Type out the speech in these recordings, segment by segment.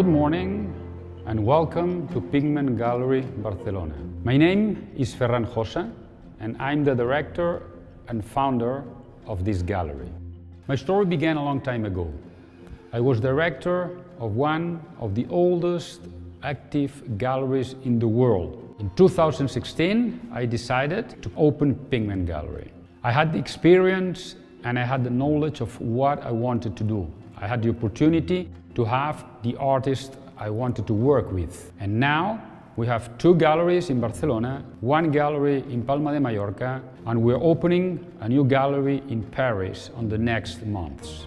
Good morning and welcome to Pigment Gallery Barcelona. My name is Ferran Josa and I'm the director and founder of this gallery. My story began a long time ago. I was director of one of the oldest active galleries in the world. In 2016, I decided to open Pigment Gallery. I had the experience and I had the knowledge of what I wanted to do. I had the opportunity to have the artist I wanted to work with. And now we have two galleries in Barcelona, one gallery in Palma de Mallorca, and we're opening a new gallery in Paris on the next months.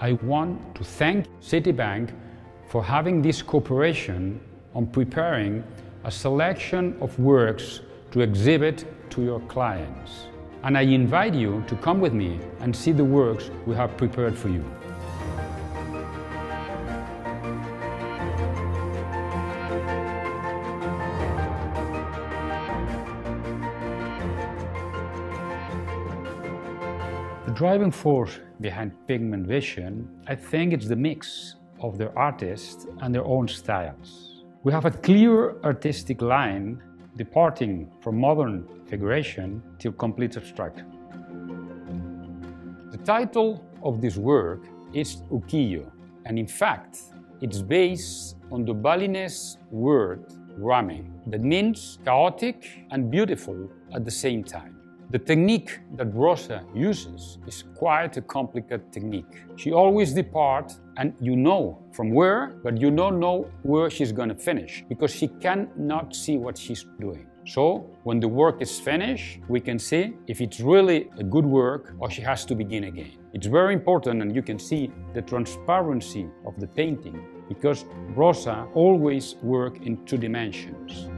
I want to thank Citibank for having this cooperation on preparing a selection of works to exhibit to your clients. And I invite you to come with me and see the works we have prepared for you. The driving force behind Pigment Vision, I think it's the mix of their artists and their own styles. We have a clear artistic line departing from modern figuration to complete abstraction. The title of this work is Ukiyo, and in fact, it's based on the Balinese word rame, that means chaotic and beautiful at the same time. The technique that Rosa uses is quite a complicated technique. She always departs and you know from where, but you don't know where she's going to finish because she cannot see what she's doing. So when the work is finished, we can see if it's really a good work or she has to begin again. It's very important and you can see the transparency of the painting because Rosa always work in two dimensions.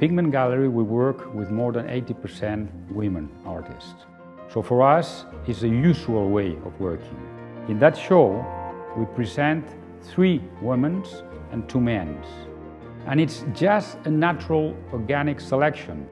Pigment Gallery, we work with more than 80% women artists. So for us, it's a usual way of working. In that show, we present three women's and two men's. And it's just a natural organic selection.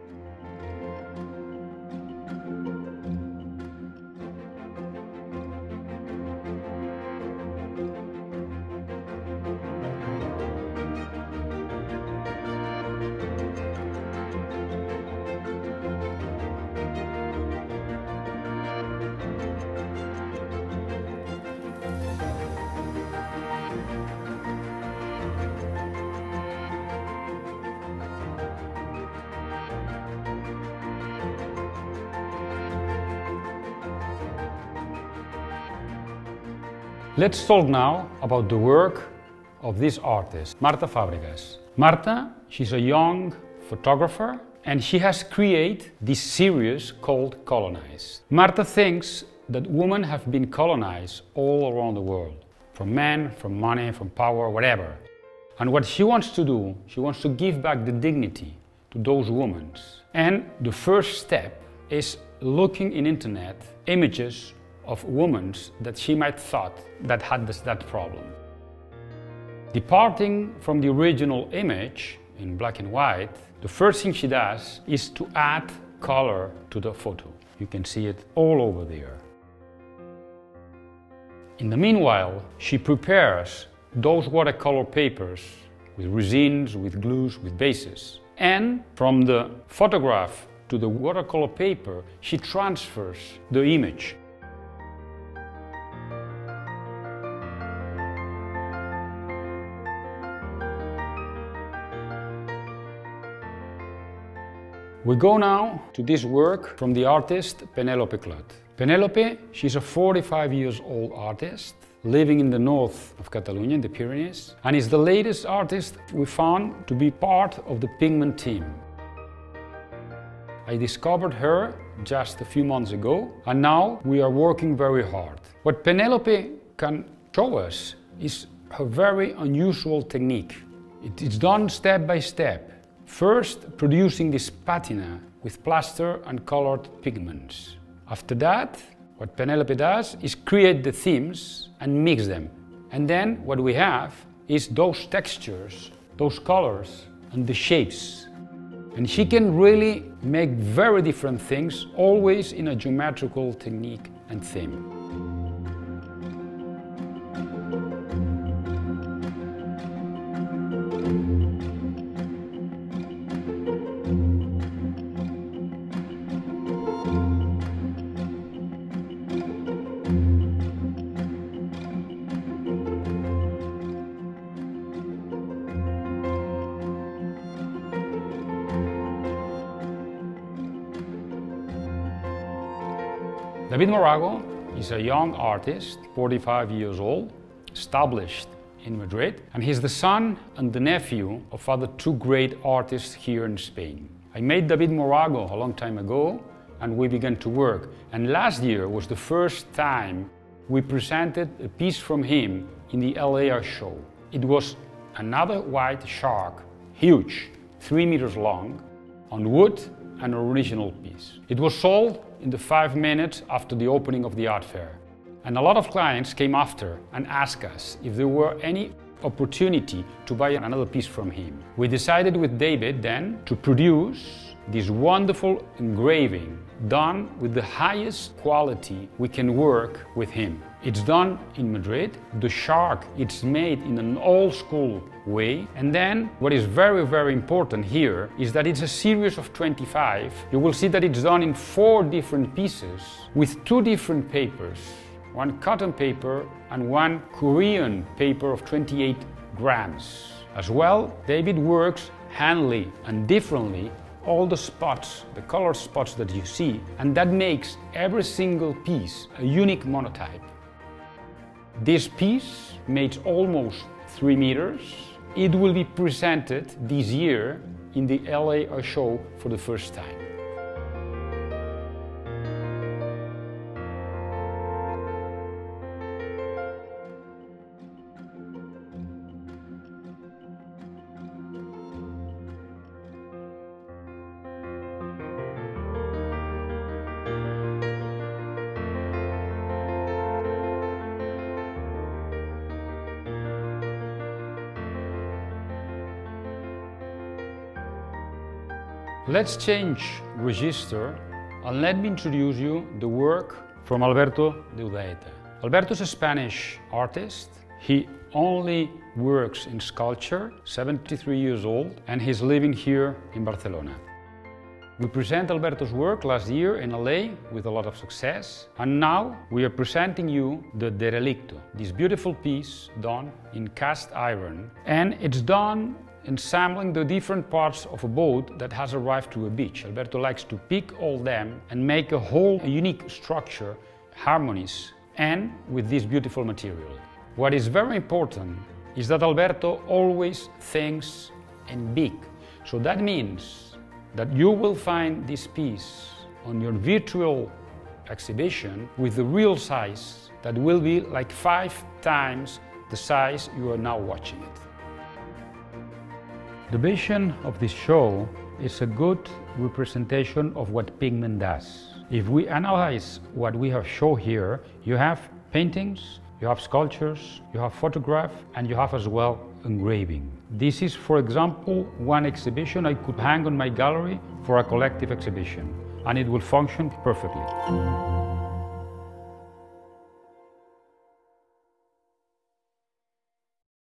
Let's talk now about the work of this artist, Marta Fabregas. Marta, she's a young photographer and she has created this series called Colonize. Marta thinks that women have been colonized all around the world, from men, from money, from power, whatever. And what she wants to do, she wants to give back the dignity to those women. And the first step is looking in internet images of women that she might thought that had this, that problem. Departing from the original image in black and white, the first thing she does is to add color to the photo. You can see it all over there. In the meanwhile, she prepares those watercolor papers with resins, with glues, with bases. And from the photograph to the watercolor paper, she transfers the image We go now to this work from the artist Penelope Clot. Penelope, she's a 45 years old artist living in the north of Catalonia, in the Pyrenees, and is the latest artist we found to be part of the Pigment team. I discovered her just a few months ago, and now we are working very hard. What Penelope can show us is her very unusual technique. It's done step by step. First, producing this patina with plaster and colored pigments. After that, what Penelope does is create the themes and mix them. And then what we have is those textures, those colors and the shapes. And she can really make very different things, always in a geometrical technique and theme. David Morago is a young artist, 45 years old, established in Madrid, and he's the son and the nephew of other two great artists here in Spain. I met David Morago a long time ago, and we began to work. And last year was the first time we presented a piece from him in the LA Show. It was another white shark, huge, three meters long, on wood, an original piece. It was sold in the five minutes after the opening of the art fair. And a lot of clients came after and asked us if there were any opportunity to buy another piece from him. We decided with David then to produce this wonderful engraving done with the highest quality we can work with him. It's done in Madrid. The shark, it's made in an old school way. And then what is very, very important here is that it's a series of 25. You will see that it's done in four different pieces with two different papers. One cotton paper and one Korean paper of 28 grams. As well, David works handily and differently all the spots, the color spots that you see, and that makes every single piece a unique monotype. This piece made almost three meters. It will be presented this year in the LA show for the first time. Let's change register and let me introduce you the work from Alberto de Udaeta. Alberto is a Spanish artist. He only works in sculpture, 73 years old, and he's living here in Barcelona. We present Alberto's work last year in LA with a lot of success, and now we are presenting you the Derelicto, this beautiful piece done in cast iron, and it's done ensembling the different parts of a boat that has arrived to a beach. Alberto likes to pick all them and make a whole unique structure, harmonies, and with this beautiful material. What is very important is that Alberto always thinks in big. So that means that you will find this piece on your virtual exhibition with the real size that will be like five times the size you are now watching it. The vision of this show is a good representation of what pigment does. If we analyze what we have shown here, you have paintings, you have sculptures, you have photograph, and you have as well engraving. This is, for example, one exhibition I could hang on my gallery for a collective exhibition, and it will function perfectly.